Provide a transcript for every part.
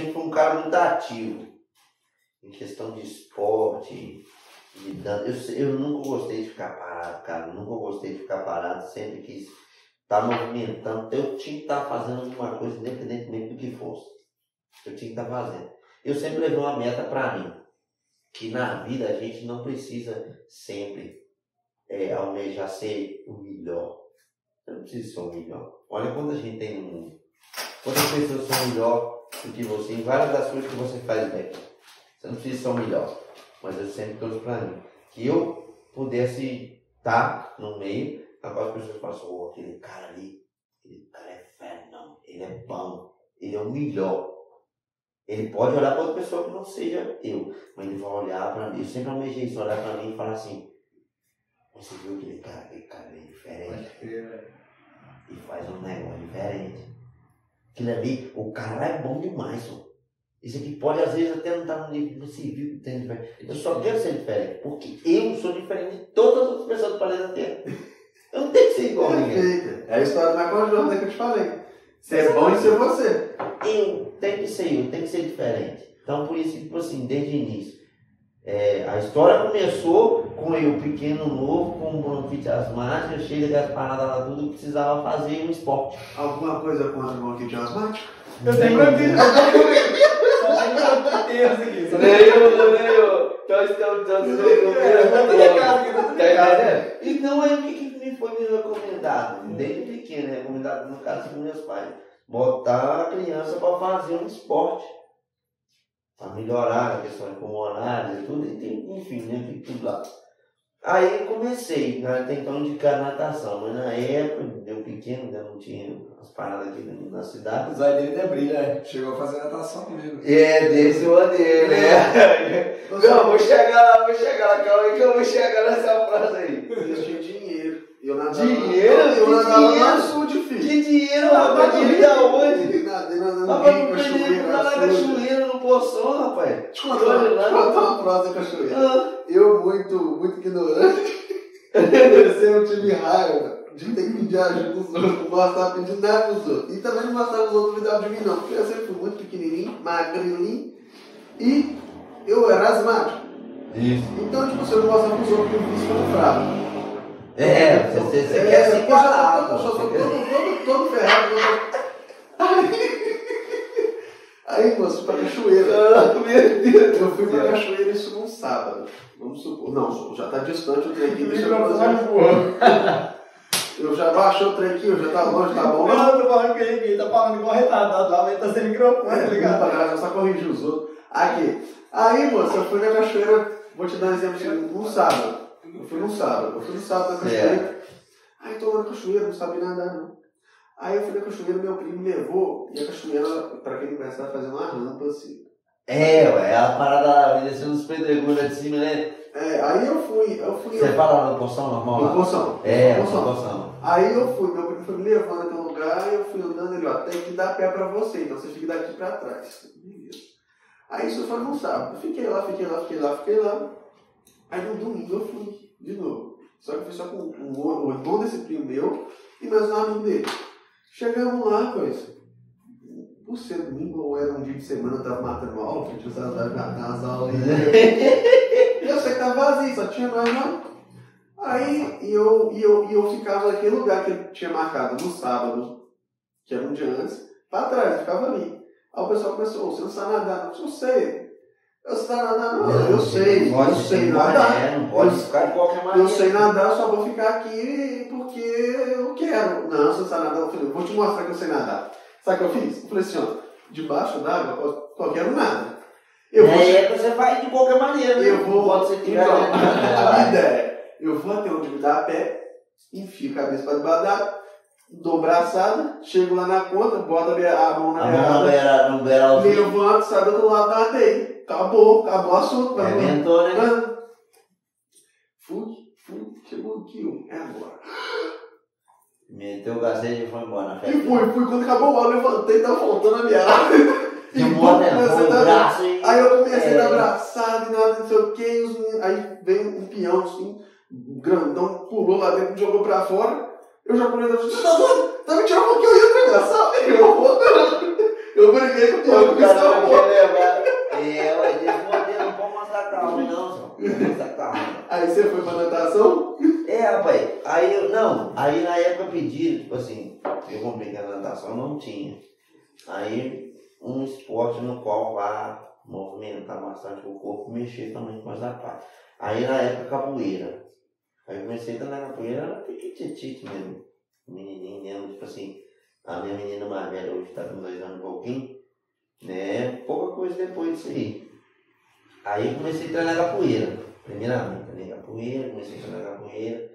sempre fui um cara muito ativo. Em questão de esporte, de dan- eu, eu nunca gostei de ficar parado, cara. Eu nunca gostei de ficar parado, sempre quis estar movimentando. Eu tinha que estar fazendo alguma coisa, independentemente do que fosse. Eu tinha que estar fazendo. Eu sempre levei uma meta pra mim. Que na vida a gente não precisa sempre é, almejar ser o melhor. Você não precisa ser o melhor. Olha quanta gente tem no mundo. Quantas pessoas são melhor do que você em várias das coisas que você faz bem. Você não precisa ser o melhor. Mas eu sempre trouxe pra mim. Que eu pudesse estar no meio, a qual as pessoas falam "Ô, aquele cara ali, aquele cara é não. Ele é bom. Ele é o melhor. Ele pode olhar para outra pessoa que não seja eu. Mas ele vai olhar pra mim. Eu sempre almejei isso, olhar pra mim e falar assim, você viu aquele cara, aquele cara é diferente e faz um negócio diferente. Aquilo ali, o cara é bom demais, só. Isso aqui pode às vezes até não estar no nível tem diferente. Eu só quero ser diferente, porque eu sou diferente de todas as outras pessoas do planeta Terra. Eu não tenho que ser igual a ninguém. É a história Michael Jordan que eu te falei. Ser bom e ser você. Eu tenho que ser eu, tenho que ser diferente. Então por isso, tipo assim, desde o início. É, a história começou com eu pequeno, novo, com bronquite asmática, cheio das paradas lá tudo, precisava fazer um esporte. Alguma coisa contra o bronquite asmático? Eu tenho bronquite. Tem- Nem eu, nem eu. Então estamos dando eu tô Tá? Então aí o que, que me foi me recomendado? Desde pequeno, né? recomendado no caso dos meus pais. Botar a criança para fazer um esporte. Para melhorar a questão pulmonar e tudo, e tem, enfim, né? Tem tudo lá. Aí eu comecei, né, então indicar natação, mas na época, eu pequeno, ainda não tinha as paradas aqui na cidade. O zóio dele ainda brilha, né? Chegou a fazer natação comigo. É, desse modelo, né? Não, vou chegar lá, vou chegar lá, calma aí que eu vou chegar nessa frase aí. Eles tinham dinheiro. Eu nadava, Dinheiro? Eu nadava dinheiro? no sul de filho. Que dinheiro, rapaz, dinheiro da onde? Nadando no Rapaz, não peguei cachoeira, pra lá açude. cachoeira no poção, rapaz. Eu contar, uma prosa cachoeira. Ah, Eu, muito, muito ignorante, eu sempre tive raiva de ter que pedir ajuda dos outros. Não gostava de pedir nada dos outros. E também não gostava dos outros cuidar de mim, não. Porque eu sempre fui muito pequenininho, magrelinho. E eu era asmático. Isso. Então, tipo, se eu não gostava dos outros, eu fiz como fraco. É, você, você, você É, quer se igualar, eu você quer- todo, todo, todo ferrado. Aí, aí, moço, pra cachoeira. Ah, meu Deus. Eu fui pra cachoeira isso num sábado. Vamos supor. Não, já tá distante o trem aqui. Deixa eu fazer. Eu já baixei o trem aqui, eu já tá longe, tá bom? Não, eu tô falando que ele, tá falando igual retardado lá, mas ele tá sem microfone, tá É, não ligado? galera só corrigir os outros. Aqui. Aí, moço, eu fui na cachoeira, vou te dar um exemplo, assim, num sábado. Eu fui num sábado. Eu fui no sábado na cachoeira. Aí tô lá na cachoeira, não sabia nadar não. Aí eu fui na cachoeira, meu primo me levou, e a cachoeira, pra quem não conhece, ela fazia uma rampa assim. É, ué, a parada lá, descendo os pedregulhos lá de cima, né? É, aí eu fui, eu fui. Você fala lá no poção normal No poção. É, no poção. poção. Aí eu fui, meu primo foi me levando até um lugar, eu fui andando, ele, ó, tem que dar pé pra você, então você fica daqui pra trás. Beleza. Aí isso foi no sábado. Eu Fiquei lá, fiquei lá, fiquei lá, fiquei lá. Aí no domingo eu fui de novo. Só que eu fui só com o o irmão desse primo meu e mais um amigo dele. Chegamos lá, coisa. Por ser domingo ou era um dia de semana, eu tava matando aula, porque tinha saudade de matar umas aulas eu sei que tava vazio, só tinha nós lá. Aí eu, eu, eu ficava naquele lugar que ele tinha marcado no sábado, que era um dia antes, pra trás, eu ficava ali. Aí o pessoal começou, você não sabe nadar, não, eu sei. Eu sei nadar, não, eu sei, eu pode sei ser nadar. mané, não pode Eu- ficar de qualquer maneira. Eu sei nadar, só vou ficar aqui porque eu quero. Não, você não sabe nadar. Eu falei, eu vou te mostrar que eu sei nadar. Sabe o que eu fiz? Eu falei assim, ó, debaixo d'água, eu quero nada. Eu vou, É, é, você vai de qualquer maneira, né? eu vou, Pode ser que então, vai- a ideia, eu vou até onde me dá a pé, enfio a cabeça para debaixo d'água, dou braçada, chego lá na ponta, boto a, mão na beirada, levanto, sai do outro lado, nadei. Acabou, acabou o assunto. vai embora. Arrebentou, né? Ah. Fui, fui, chegou aqui, ó, é agora. Meteu o cacete e foi embora na E festa. fui, fui, quando acabou o eu levantei, tava faltando a minha água. Né? comecei Com a o dar- braço e... Aí eu comecei É. a dar abraçado e nada, não sei o que, e os aí veio um peão assim, grandão, pulou lá dentro, jogou pra fora. Eu já pulei dentro, você tá doido? Tá me tirando porque eu ia atravessar. Eu, eu briguei que o Foi o Thiago cara Aí você foi pra natação? É, rapaz, aí eu, não, aí na época pediram, tipo assim, eu comprei que a natação não tinha. Aí um esporte no qual vá movimentar bastante o corpo, mexer também com essa parte. Aí na época capoeira. Aí eu comecei a treinar capoeira, era piquititite mesmo. Menininho mesmo, tipo assim, a minha menina mais velha hoje está com dois anos e pouquinho, né? Pouca coisa depois disso aí. Aí comecei a treinar capoeira. Primeiramente, treinei capoeira, comecei a treinar capoeira,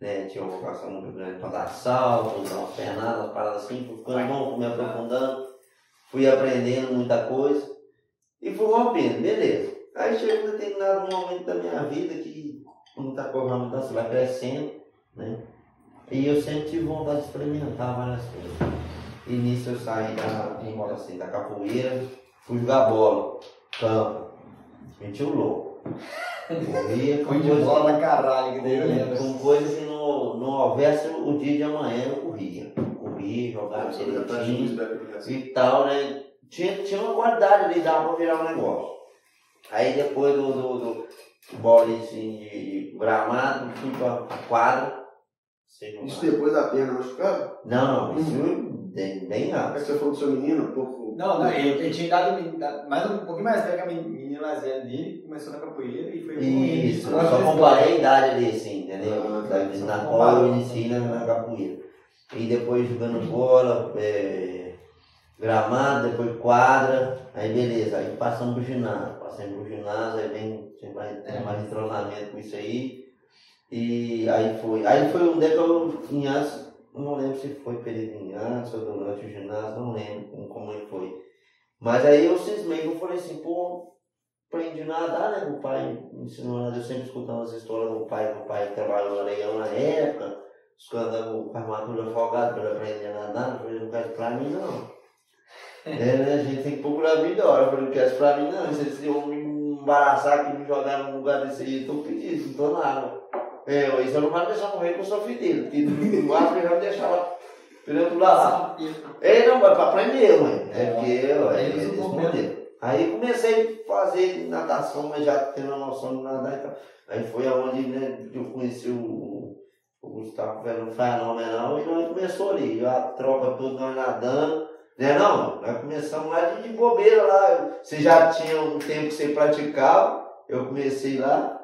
né? Tinha uma vocação muito grande para dar salto, dar umas pernadas, umas paradas assim, fui ficando bom, fui me aprofundando, fui aprendendo muita coisa e fui rompendo, beleza. Aí chegou um determinado momento da minha vida que muita coisa, mudança vai crescendo, né? E eu sempre tive vontade de experimentar várias coisas. E nisso eu saí da, assim, da capoeira, fui jogar bola, campo, meti o louco. Corria com coisa bola na caralho, que eu com, coisa que não, não houvesse o dia de amanhã eu corria. Corria, jogava tá direitinho e tal, né? Tinha, tinha uma qualidade ali, dava pra virar um negócio. Aí depois do, do, do bola assim, de, de gramado, fui pra quadra. Isso depois da perna machucada? Não, não, isso bem, bem É antes. que você falou do seu menino, um pouco. Não, não, ele, ele tinha idade da- mais um pouquinho mais velho que a menina mais velha dele, começou na capoeira e foi. Isso, Agora só comparei a idade ali, assim, entendeu? Ah, na qual eu iniciei na, capoeira. E depois jogando bola, é, gramado, depois quadra, aí beleza, aí passamos pro ginásio, passamos pro ginásio, aí vem, você vai ter mais entronamento com isso aí. E aí foi. Aí foi um dia que eu antes, não lembro se foi antes ou durante o ginásio, não lembro como, que foi. Mas aí eu cismei, eu falei assim, pô, aprendi a nadar, né? O pai me ensinou a nadar, eu sempre escutando as histórias do pai, meu pai trabalhou no Areião na época, escutando armadura afogada para ele aprender a nadar, eu falei, não quero pra mim não. É, né? A gente tem que procurar vida eu falei, não quero isso pra mim não, se iam me embaraçar aqui, me jogar num lugar desse aí, eu tô pedindo, não tô nada. É, eu não vai deixar morrer eu sou filho dele, porque no Africa já me deixava pelo lá. É, não, mas pra aprender, mãe. É porque é, é Eles não modelo. Aí comecei a fazer natação, mas já tendo a noção de nadar e tal. Aí foi aonde né, eu conheci o, o Gustavo, era um fenomenal, e nós começou ali, a tropa toda nós nadando. Né não? Nós começamos lá de, de bobeira lá. Você já tinha um tempo que você praticava, eu comecei lá.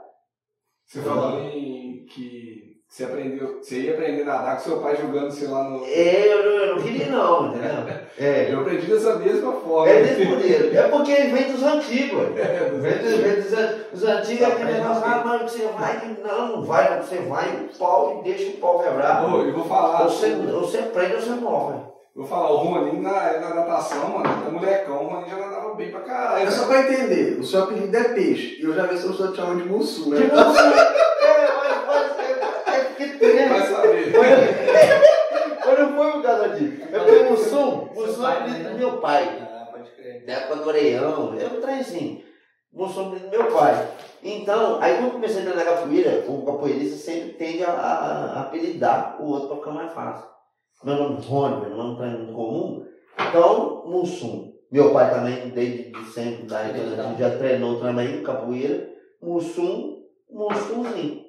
Você falou em que você aprendeu, você ia aprender a nadar com seu pai jogando você lá no. É, eu, não- eu não queria não, entendeu? É. Eu aprendi dessa mesma forma. É desse modelo. É porque ele vem dos antigos. É, dos Vem dos, vem dos, an- os antigos é aquele negócio, ah, mano, que você vai, que não, não vai, não, você vai, o pau e deixa o pau quebrar. Eu vou falar. Ou você, ou você prende ou você morre. Vou falar, o Romaninho na, na natação, mano, é molecão, o Romaninho já nadava bem pra caralho. É só pra entender, o seu apelido é peixe. E eu já vi se eu te chamando de Mussu, né? Tipo, você, Saber. Quando foi por causa disso? É porque o Mussum, Seu Mussum é apelido do meu pai. Ah, pode crer. da época do Oreião, eu um trem assim, mostrou do meu pai. Então, aí quando eu comecei a treinar capoeira, o capoeirista sempre tende a, a, a apelidar o outro para ficar mais fácil. Meu nome é Rony, meu nome é um trem muito comum. Então, Mussum. Meu pai também, desde de sempre, daí, a gente já treinou também capoeira. Mussum, Mussumzinho.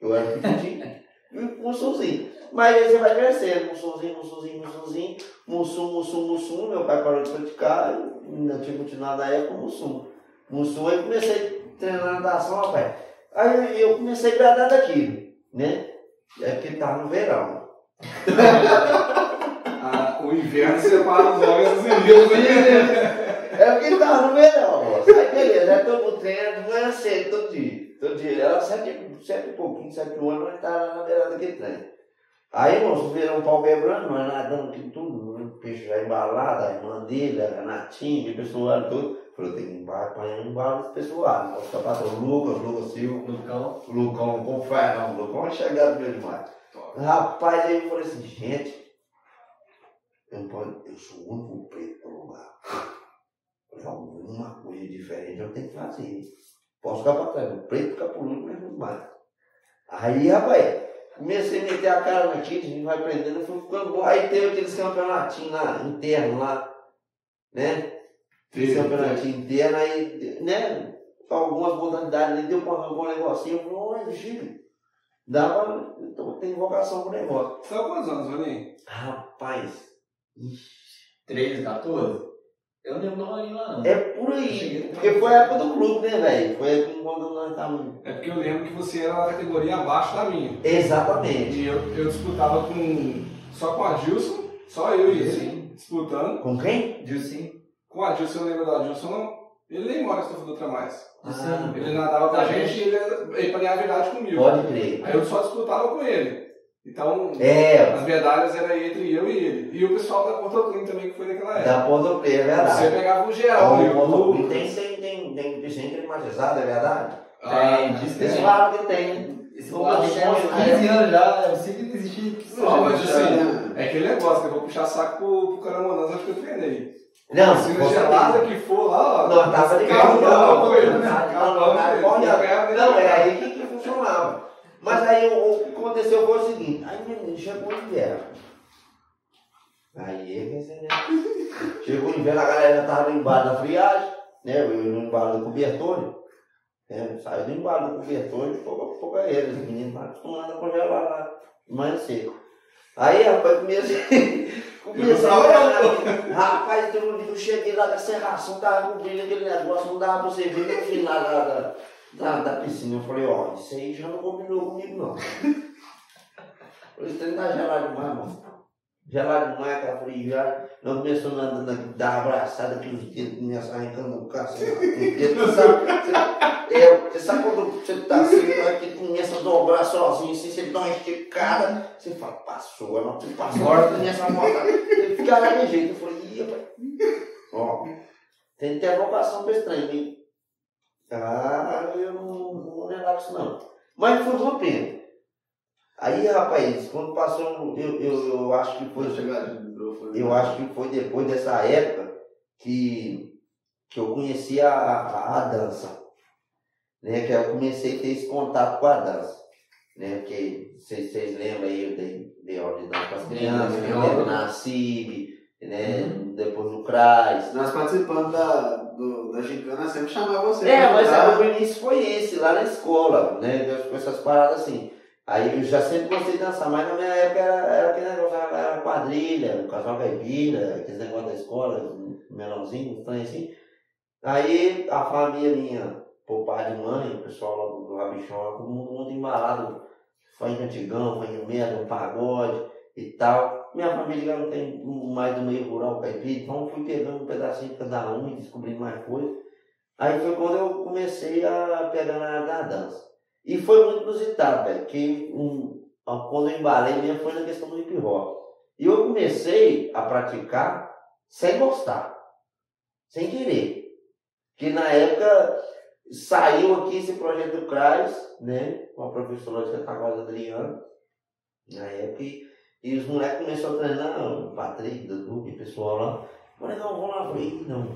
Eu era pequenininho, e Mussumzinho. Mas aí você vai crescendo, Mussumzinho, Mussumzinho, Mussumzinho. Mussum, Mussum, Mussum, meu pai parou de praticar, ainda tinha continuado na época Mussum. Mussum, aí comecei a treinar natação, rapaz. Aí eu comecei a gradar daquilo, né? É porque tava no verão. Ah, o inverno separa os homens dos meninos. né? É porque tava no verão, moço. Aí beleza, aí todo mundo treina de manhã cedo, todo dia. Todo dia. Era sete, sete e pouquinho, sete anos, nós tava na beirada daquele trem. Aí, o verão pau quebrando, nós nadando aqui tudo, o peixe já embalado, a irmã dele, a Natinha, o pessoal todo. Falou, tem que apanhar um embalo esse pessoal. Não posso ficar o Lucas, o Lucas Silva, Lucão. Lucão, como faz não, o Lucão é chegado mesmo demais. Rapaz, aí eu falei assim, gente, eu, não posso- eu sou o único preto no lugar. Alguma coisa diferente eu tenho que fazer. Posso ficar pra trás, o preto fica por último mesmo demais. Aí, rapaz, comecei a meter a cara naquilo, a gente vai aprendendo, fui ficando bom. Aí teve aqueles campeonatinhos lá, internos lá. né? Teve, campeonatinho interno, aí, né? Algumas modalidades ali, deu pra arrancar um negocinho, eu falei, olha, Chico, dava, então tem vocação pro negócio. Você com quantos anos, Vaninho? Rapaz, 13, 14? Eu não lembro do Roninho lá, não. é por aí, porque foi a época do clube, né, velho? Foi a época quando nós estávamos... É porque eu lembro que você era da categoria abaixo da minha. Exatamente. E eu, eu disputava com. só com a Gilson, só eu e ele disputando. Com quem? Dilcinho. Com a Gilson, eu lembro da Gilson, não. Ele nem mora em Estofo Dutra mais. Ah, Ele nadava com a gente e ele, ele pra ganhar a verdade comigo. pode crer. Aí eu só disputava com ele. Então, É, as medalhas eram entre eu e ele. E o pessoal da Porto Clean também, que foi naquela época. da ponta play, é verdade. Você pegava o geral, e O o ponto Lucas. tem, tem, tem, tem deficiente climatizado, é verdade? Ah, Tem, diz que tem. que tem. Esse moleque com tem uns sonho, 15 anos já, eu sei que ele existe. Não, mas É, assim, é aquele negócio que eu vou puxar saco pro, pro Caramonãs, acho que eu treinei. Não, Se certeza. gelada que for lá, ó. Não, tava com ele. Não, não, é medalha. aí que, que funcionava. Mas aí o, que aconteceu foi o seguinte, aí menino, chegou o inverno. Aí é né? Chegou o inverno, a galera tava no embalo da friagem, né? No embalo do cobertor. Né? Saiu do embalo do cobertor e ficou com ele. Os meninos estavam acostumados a congelar lá, mais seco. Aí, rapaz, comecei. Comecei a olhar minha- Rapaz, eu, cheguei lá da serração, tava cobrindo aquele negócio, não dava pra você ver no final da, da, da, piscina. Eu falei, ó, isso aí já não combinou comigo, não. Esse trem tá gelado demais, mano. Gelado demais, aquela friagem. Nós começamos a dar- dar abraçada, aqueles dedos começam arrancando o. Você sabe, você, é, você sabe quando você tá assim, aqui começa a dobrar sozinho, assim, você dá uma esticada, você fala, passou, ela não passou, agora começa a voltar. Ele fica daquele jeito. Eu falei, ih, rapaz. Ó, tem que ter vocação pra esse trem, hein? Ah, eu não, não isso não. Mas foi uma pena. Aí, rapaz, quando passou, eu, eu, eu acho que foi. Eu acho que foi depois dessa época que, que eu conheci a, a, a dança. Né? Que eu comecei a ter esse contato com a dança. Né? Porque vocês, vocês lembram aí, eu dei, dei aula de dança para as crianças, né? sim. na CIB, né? depois no CRAS. Nós participando da, do, da gincana sempre chamava você. É, pra mas ajudar. o início foi esse, lá na escola, né? Com essas paradas assim. Aí eu já sempre gostei de dançar, mas na minha época era, era aquele negócio, era, era quadrilha, o casal caipira, aquele negócio da escola, menorzinho, trem assim. Aí a família minha, por pai e mãe, o pessoal lá do Rabichão, todo mundo muito embalado, foi em antigão, foi em merda, um pagode e tal. Minha família não tem mais do meio rural caipira, então fui pegando um pedacinho de cada um e descobrindo mais coisas. Aí foi quando eu comecei a pegar na área da dança. E foi muito inusitado, velho, que um, quando eu embalei mesmo foi na questão do hip hop. E eu comecei a praticar sem gostar, sem querer. Porque na época saiu aqui esse projeto do CRAS, né, com a professora de Cataguás Adriana, na época, e, os moleques começaram a treinar, o Patrick, Dudu, e o pessoal lá. Não, vamos lá, "Ih, não.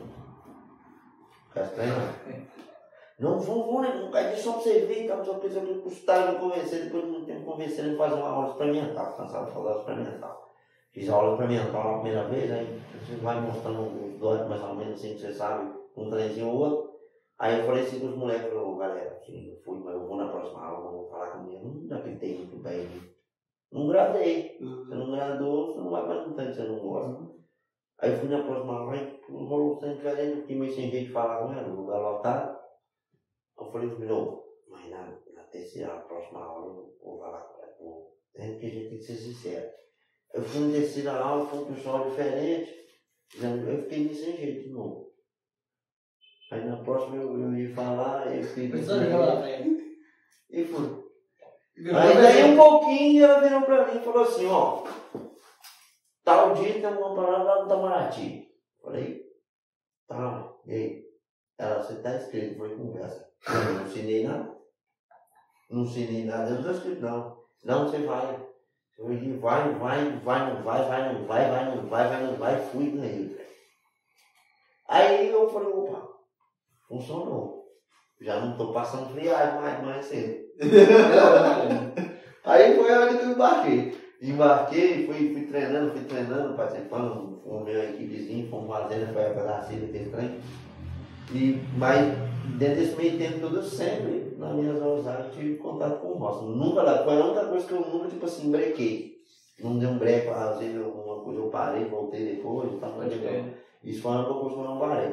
Quer treinar? Não, vamos, vamos, não cai de só pra você ver, tá? Só precisa me custar, eu convencer, depois de muito tempo a fazer uma aula experimental, cansado de fazer aula experimental. Fiz a aula experimental na primeira vez, aí você vai mostrando os dois mais ou menos assim, que você sabe, um trenzinho ou outro. Aí eu falei assim com os moleques, galera, assim, eu fui, mas eu vou na próxima aula, vou falar comigo, não adaptei muito bem. Não gradei. Você não gradou, você não vai mais no tanto que você não gosta. Aí eu fui na próxima aula, aí rolou um diferente, eu fiquei meio sem jeito de falar com ela, o lugar lotado. Eu falei pro meu, mas na, na terceira, na próxima aula, eu vou falar com ela. É a gente tem que ser sincero. Eu fui na terceira aula, foi um pessoal diferente, eu fiquei meio sem jeito de novo. Aí na próxima eu, eu ia falar, eu fiquei. meio sem jeito. E fui. Aí daí um pouquinho ela virou pra mim e falou assim, ó, tal dia tem uma parada lá no Tamaraty. Falei, tá, e aí? Ela, você tá escrito, foi conversa. Eu não ensinei nada. Não ensinei nada, eu não escrito não. Não, você vai. Eu disse, vai, vai, vai, não vai, vai, não vai, vai, não vai, vai, não vai, fui ganhei. Aí eu falei, opa, funcionou. Já não tô passando friagem mais, mais cedo. Aí foi a hora que eu embarquei. Embarquei, fui, fui treinando, fui treinando, participando, formei uma equipezinha, fomos fazendo, foi a Cida, aquele trem. E, mas dentro desse meio tempo todo, eu sempre, nas minhas ousadas, tive contato com o roça. Nunca, lá- foi a única coisa que eu nunca, tipo assim, brequei. Não deu um breque, às vezes alguma coisa eu parei, voltei depois, tá. Isso foi uma coisa que eu não parei.